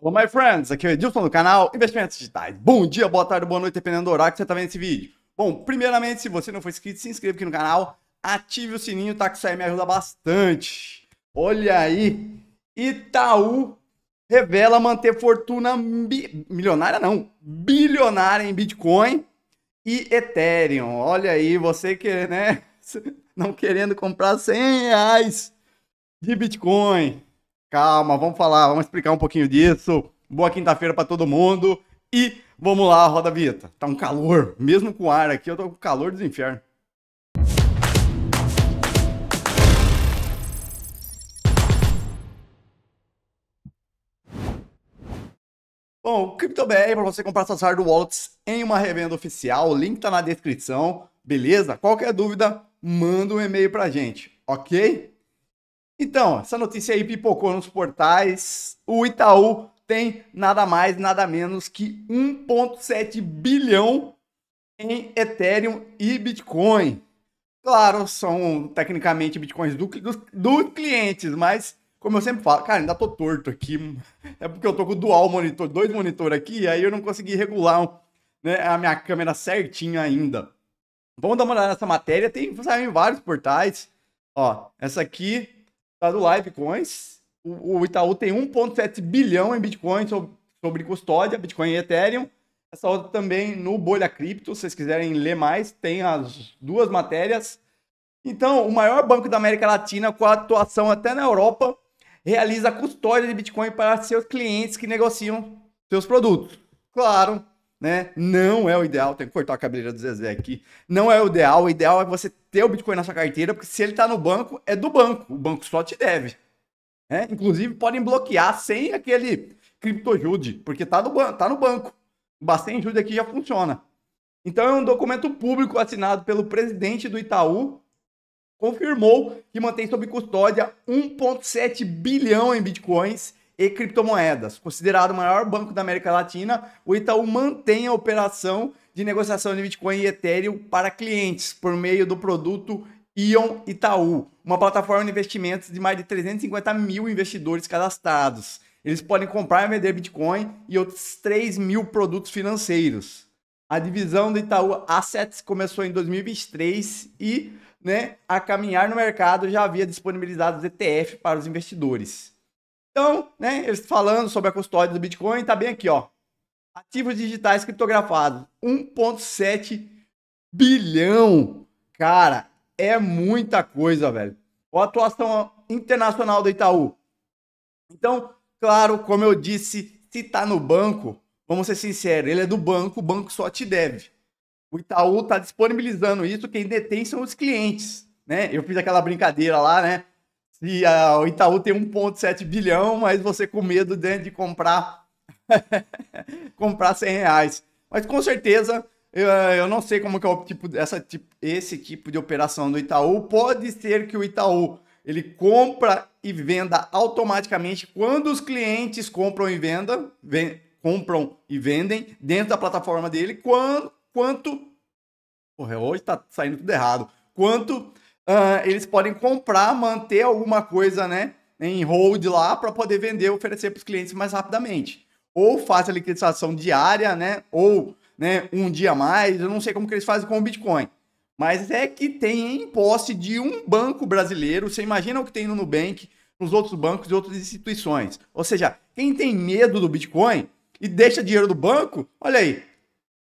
Olá, my friends, aqui é o Edilson do canal Investimentos Digitais. Bom dia, boa tarde, boa noite, dependendo do horário que você está vendo esse vídeo. Bom, primeiramente, se você não for inscrito, se inscreva aqui no canal, ative o sininho, tá? Que isso aí me ajuda bastante. Olha aí, Itaú revela manter fortuna bi... milionária, não, bilionária em Bitcoin e Ethereum. Olha aí, você que, né, não querendo comprar 100 reais de Bitcoin. Calma, vamos falar, vamos explicar um pouquinho disso. Boa quinta-feira para todo mundo e vamos lá, roda a Vita. Tá um calor, mesmo com ar aqui, eu tô com calor dos infernos. Bom, CryptoBR para você comprar suas hard wallets em uma revenda oficial, o link tá na descrição, beleza? Qualquer dúvida, manda um e-mail pra gente, ok? Então, essa notícia aí pipocou nos portais. O Itaú tem nada mais, nada menos que 1,7 bilhão em Ethereum e Bitcoin. Claro, são tecnicamente bitcoins dos do, do clientes, mas como eu sempre falo, cara, ainda tô torto aqui. É porque eu tô com dual monitor, dois monitores aqui, aí eu não consegui regular né, a minha câmera certinho ainda. Vamos dar uma olhada nessa matéria, tem saiu em vários portais. Ó, essa aqui tá do Live Coins. O, o Itaú tem 1,7 bilhão em Bitcoin sobre, sobre custódia, Bitcoin e Ethereum. Essa outra também no Bolha Cripto, se vocês quiserem ler mais, tem as duas matérias. Então, o maior banco da América Latina, com atuação até na Europa, realiza custódia de Bitcoin para seus clientes que negociam seus produtos. Claro, né? Não é o ideal, tem que cortar a cabeleira do Zezé aqui. Não é o ideal, o ideal é você ter o Bitcoin na sua carteira, porque se ele está no banco, é do banco. O banco só te deve. Né? Inclusive, podem bloquear sem aquele CryptoJude, porque tá no, tá no banco. Bastante Jude aqui já funciona. Então, é um documento público assinado pelo presidente do Itaú, confirmou que mantém sob custódia 1,7 bilhão em bitcoins e criptomoedas. Considerado o maior banco da América Latina, o Itaú mantém a operação de negociação de Bitcoin e Ethereum para clientes por meio do produto Ion Itaú, uma plataforma de investimentos de mais de 350 mil investidores cadastrados. Eles podem comprar e vender Bitcoin e outros 3 mil produtos financeiros. A divisão do Itaú Assets começou em 2023 e né, a caminhar no mercado já havia disponibilizado ETF para os investidores. Então, né, eles falando sobre a custódia do Bitcoin, tá bem aqui, ó. Ativos digitais criptografados, 1.7 bilhão. Cara, é muita coisa, velho. A atuação internacional do Itaú. Então, claro, como eu disse, se tá no banco, vamos ser sinceros, ele é do banco, o banco só te deve. O Itaú tá disponibilizando isso, quem detém são os clientes, né? Eu fiz aquela brincadeira lá, né? Se uh, o Itaú tem 1,7 bilhão, mas você com medo de, de comprar comprar 100 reais. Mas com certeza, eu, eu não sei como que é o tipo, essa, tipo, esse tipo de operação do Itaú. Pode ser que o Itaú ele compra e venda automaticamente quando os clientes compram e venda, vem, compram e vendem dentro da plataforma dele, quando, quanto. Porra, hoje tá saindo tudo errado. Quanto uh, eles podem comprar, manter alguma coisa, né, em hold lá para poder vender, oferecer para os clientes mais rapidamente. Ou faz a liquidação diária, né, ou né, um dia a mais, eu não sei como que eles fazem com o Bitcoin. Mas é que tem em posse de um banco brasileiro, você imagina o que tem no Nubank, nos outros bancos e outras instituições. Ou seja, quem tem medo do Bitcoin e deixa dinheiro do banco, olha aí,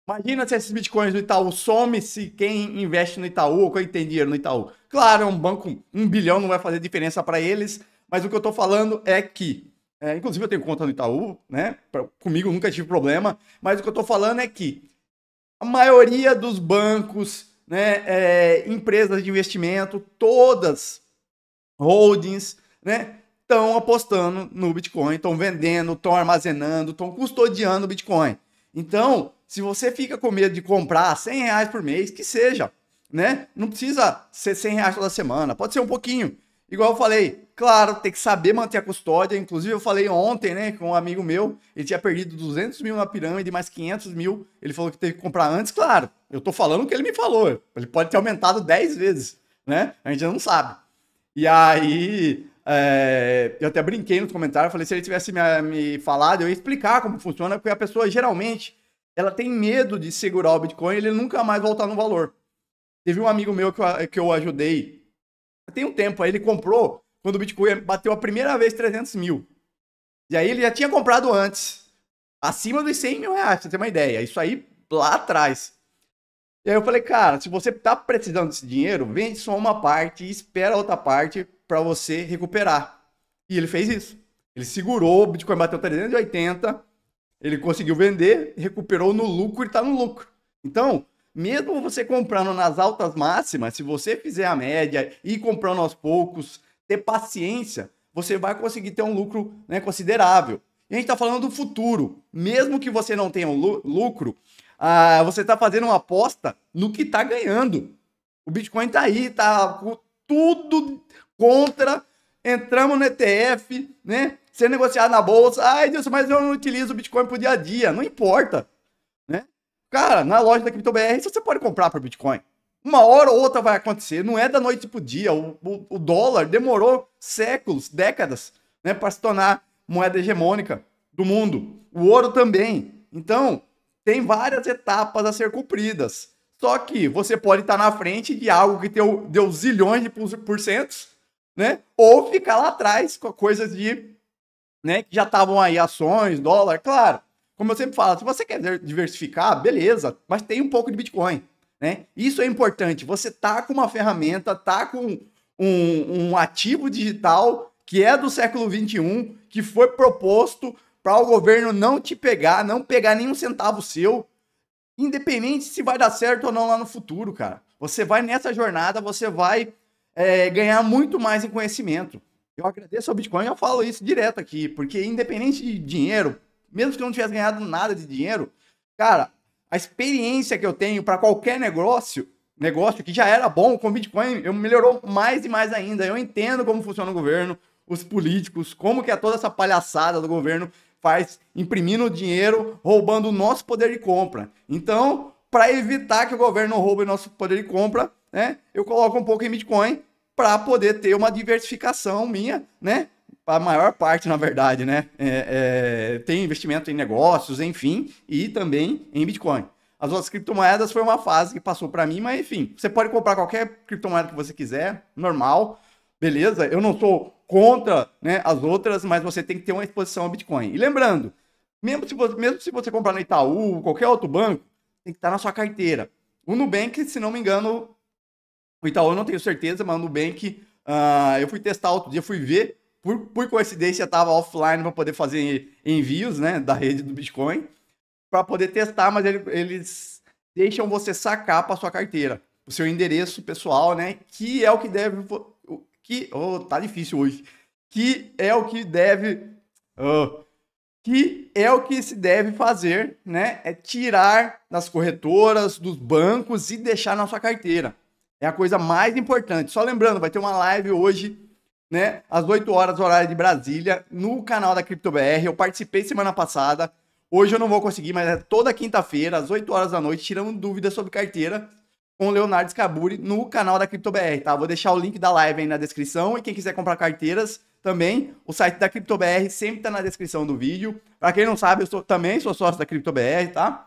Imagina se esses bitcoins do Itaú some se quem investe no Itaú ou quem tem dinheiro no Itaú. Claro, é um banco, um bilhão não vai fazer diferença para eles, mas o que eu estou falando é que, é, inclusive eu tenho conta no Itaú, né? Comigo nunca tive problema, mas o que eu estou falando é que a maioria dos bancos, né, é, empresas de investimento, todas holdings, né, estão apostando no Bitcoin, estão vendendo, estão armazenando, estão custodiando o Bitcoin. Então, se você fica com medo de comprar 100 reais por mês, que seja, né? Não precisa ser 100 reais toda semana, pode ser um pouquinho. Igual eu falei, claro, tem que saber manter a custódia. Inclusive, eu falei ontem, né, com um amigo meu, ele tinha perdido 200 mil na pirâmide, mais 500 mil. Ele falou que teve que comprar antes. Claro, eu tô falando o que ele me falou. Ele pode ter aumentado 10 vezes, né? A gente não sabe. E aí, É, eu até brinquei nos comentários, falei, se ele tivesse me, me, falado, eu ia explicar como funciona, porque a pessoa geralmente ela tem medo de segurar o Bitcoin e ele nunca mais voltar no valor. Teve um amigo meu que eu, que eu ajudei, tem um tempo, aí ele comprou quando o Bitcoin bateu a primeira vez 300 mil. E aí ele já tinha comprado antes, acima dos 100 mil reais, você ter uma ideia. Isso aí lá atrás. E aí eu falei, cara, se você tá precisando desse dinheiro, vende só uma parte e espera a outra parte para você recuperar. E ele fez isso. Ele segurou, o Bitcoin bateu 380, ele conseguiu vender, recuperou no lucro e está no lucro. Então, mesmo você comprando nas altas máximas, se você fizer a média e comprando aos poucos, ter paciência, você vai conseguir ter um lucro né, considerável. E a gente está falando do futuro. Mesmo que você não tenha um lucro, ah, você está fazendo uma aposta no que está ganhando. O Bitcoin está aí, está tudo contra, entramos no ETF, né? Ser negociado na bolsa. Ai, Deus, mas eu não utilizo o Bitcoin pro dia a dia. Não importa, né? Cara, na loja da CryptoBR você pode comprar para Bitcoin. Uma hora ou outra vai acontecer. Não é da noite pro dia. O, o, o dólar demorou séculos, décadas, né, para se tornar moeda hegemônica do mundo. O ouro também. Então, tem várias etapas a ser cumpridas. Só que você pode estar na frente de algo que deu, deu zilhões de porcentos né? Ou ficar lá atrás com coisas de, né, que já estavam aí ações, dólar, claro. Como eu sempre falo, se você quer diversificar, beleza, mas tem um pouco de Bitcoin, né? Isso é importante. Você tá com uma ferramenta, tá com um, um ativo digital que é do século 21, que foi proposto para o governo não te pegar, não pegar nenhum centavo seu, independente se vai dar certo ou não lá no futuro, cara. Você vai nessa jornada, você vai é, ganhar muito mais em conhecimento. Eu agradeço ao Bitcoin, eu falo isso direto aqui, porque independente de dinheiro, mesmo que eu não tivesse ganhado nada de dinheiro, cara, a experiência que eu tenho para qualquer negócio, negócio que já era bom com Bitcoin, eu melhorou mais e mais ainda. Eu entendo como funciona o governo, os políticos, como que é toda essa palhaçada do governo faz imprimindo dinheiro, roubando o nosso poder de compra. Então, para evitar que o governo roube nosso poder de compra, né, eu coloco um pouco em Bitcoin para poder ter uma diversificação minha, né? A maior parte, na verdade, né? É, é, tem investimento em negócios, enfim, e também em Bitcoin. As outras criptomoedas foi uma fase que passou para mim, mas enfim, você pode comprar qualquer criptomoeda que você quiser, normal, beleza? Eu não sou contra né, as outras, mas você tem que ter uma exposição ao Bitcoin. E lembrando, mesmo se você, mesmo se você comprar no Itaú, qualquer outro banco, tem que estar na sua carteira. O Nubank, se não me engano, o Itaú eu não tenho certeza, mas o Nubank, uh, eu fui testar outro dia, fui ver, por, por coincidência estava offline para poder fazer envios né, da rede do Bitcoin, para poder testar, mas ele, eles deixam você sacar para sua carteira, o seu endereço pessoal, né, que é o que deve, que, oh, tá difícil hoje, que é o que deve, que é o que se deve fazer, né, é tirar das corretoras, dos bancos e deixar na sua carteira. É a coisa mais importante. Só lembrando, vai ter uma live hoje, né? Às 8 horas, horário de Brasília, no canal da CryptoBR. Eu participei semana passada. Hoje eu não vou conseguir, mas é toda quinta-feira, às 8 horas da noite, tirando dúvidas sobre carteira com o Leonardo Scaburi no canal da CryptoBR, tá? Vou deixar o link da live aí na descrição e quem quiser comprar carteiras também, o site da CryptoBR sempre tá na descrição do vídeo. Para quem não sabe, eu sou, também sou sócio da CryptoBR, tá?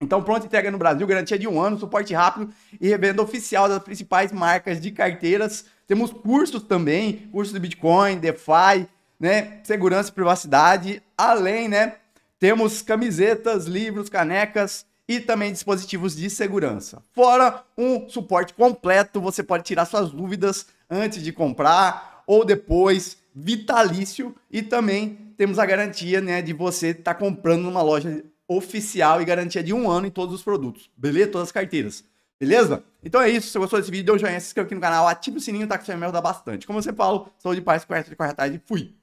Então, pronto entrega no Brasil, garantia de um ano, suporte rápido e revenda oficial das principais marcas de carteiras. Temos cursos também, cursos de Bitcoin, DeFi, né, segurança e privacidade. Além, né, temos camisetas, livros, canecas e também dispositivos de segurança. Fora um suporte completo, você pode tirar suas dúvidas antes de comprar ou depois, vitalício e também temos a garantia, né, de você estar tá comprando numa loja oficial e garantia de um ano em todos os produtos. Beleza? Todas as carteiras. Beleza? Então é isso. Se você gostou desse vídeo, dê um joinha, se inscreva aqui no canal, ative o sininho, tá? Que isso me ajuda bastante. Como eu sempre falo, saúde, paz, correto de corretagem. Fui!